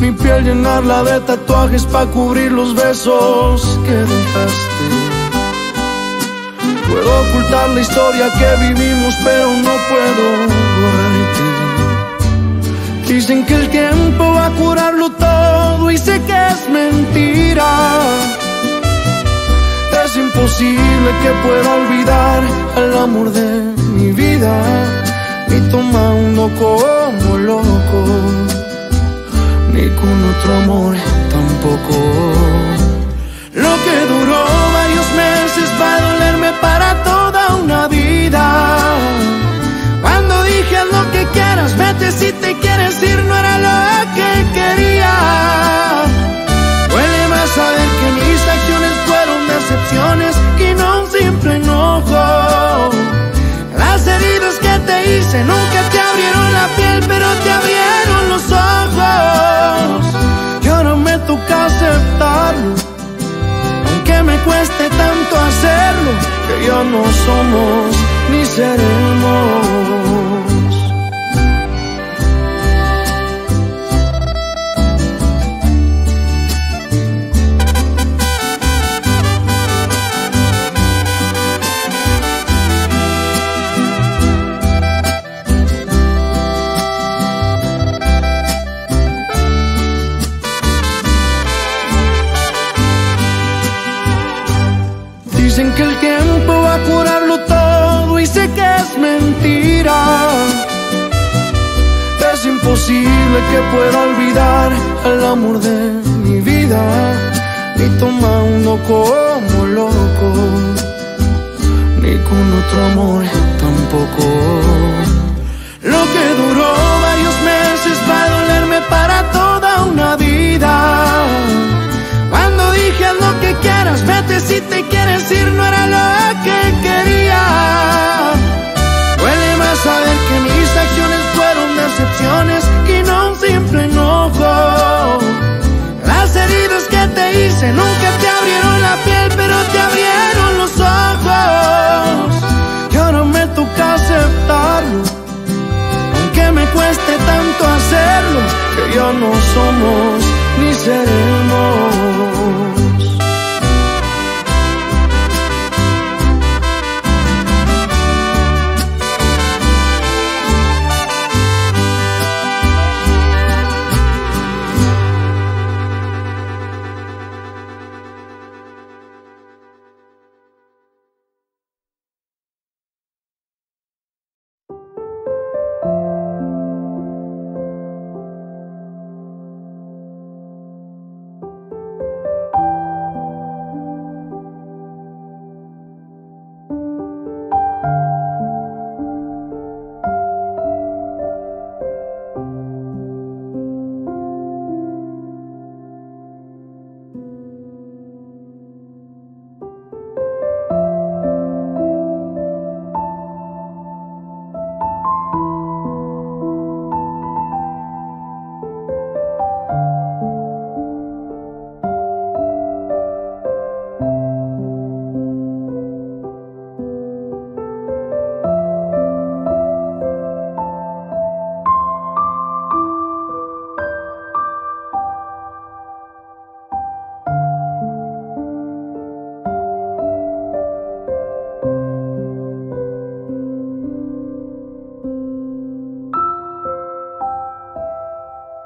Mi piel llenarla de tatuajes para cubrir los besos que dejaste. Puedo ocultar la historia que vivimos, pero no puedo borrarte. Dicen que el tiempo va a curarlo todo y sé que es mentira. Es imposible que pueda olvidar el amor de mi vida ni tomando como loco, ni con otro amor no somos ni seremos. Dicen que el tiempo imposible que pueda olvidar al amor de mi vida, ni tomando como loco, ni con otro amor tampoco. No somos ni seremos.